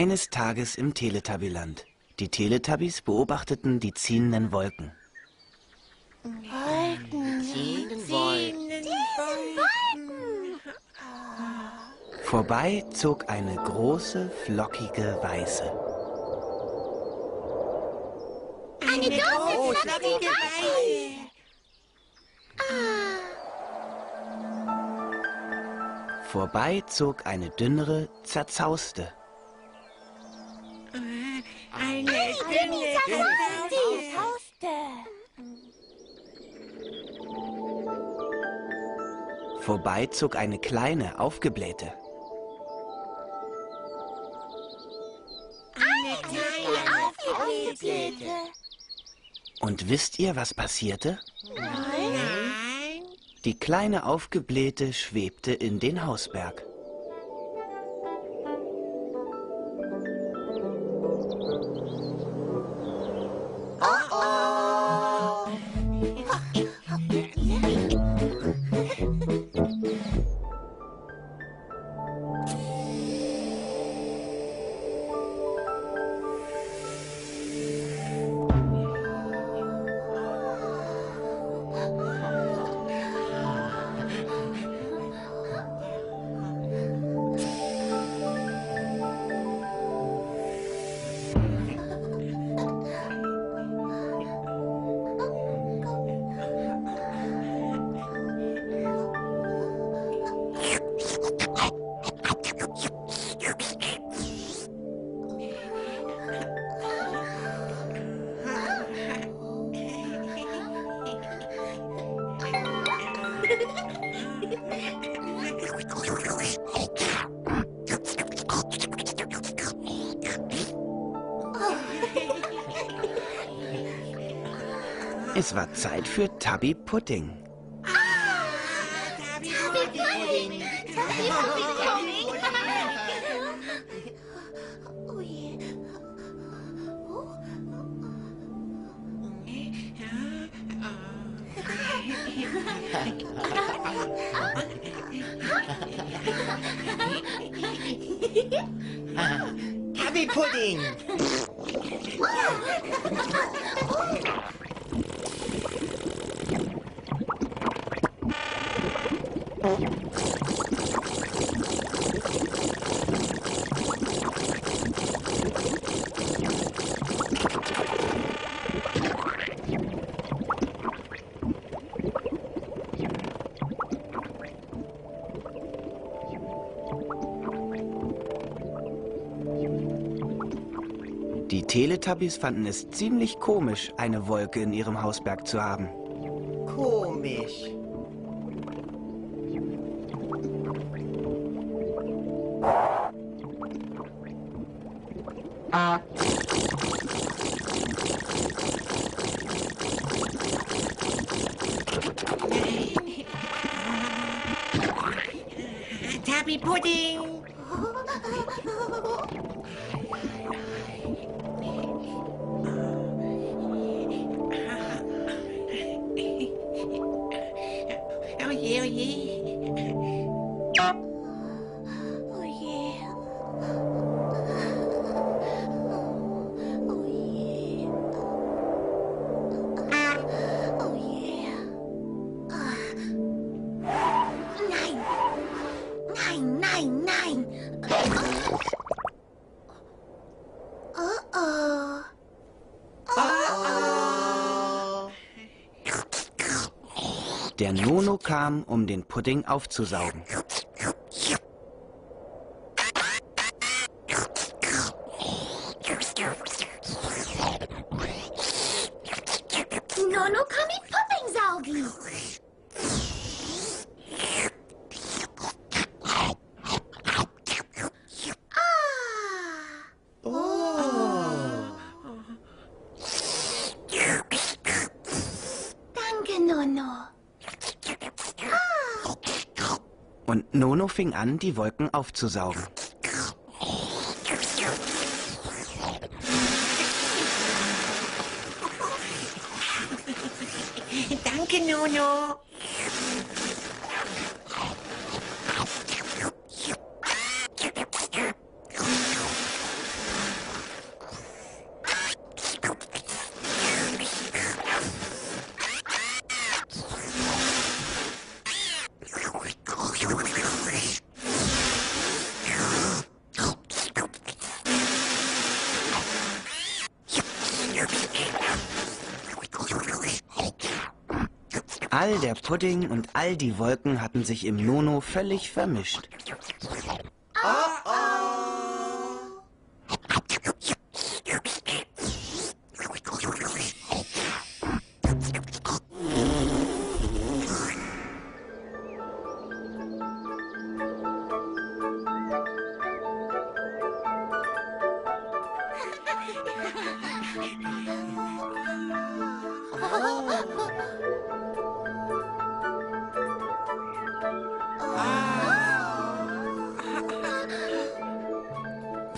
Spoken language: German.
Eines Tages im Teletubbyland. Die Teletubbies beobachteten die ziehenden Wolken. Vorbei zog eine große, flockige Weiße. Eine große, flockige Weiße. Vorbei zog eine dünnere, zerzauste. Eine dünne, Vorbei zog eine kleine, aufgeblähte. eine kleine, aufgeblähte. Und wisst ihr, was passierte? Nein. Die kleine Aufgeblähte schwebte in den Hausberg. Es war Zeit für Tubby Pudding. Oh je. Tubby Pudding. Die Teletubbies fanden es ziemlich komisch, eine Wolke in ihrem Hausberg zu haben. Komisch. Tabby Pudding. Oh je, oh je. Der Nono kam, um den Pudding aufzusaugen. und Nono fing an, die Wolken aufzusaugen. Danke, Nono. All der Pudding und all die Wolken hatten sich im Nono völlig vermischt.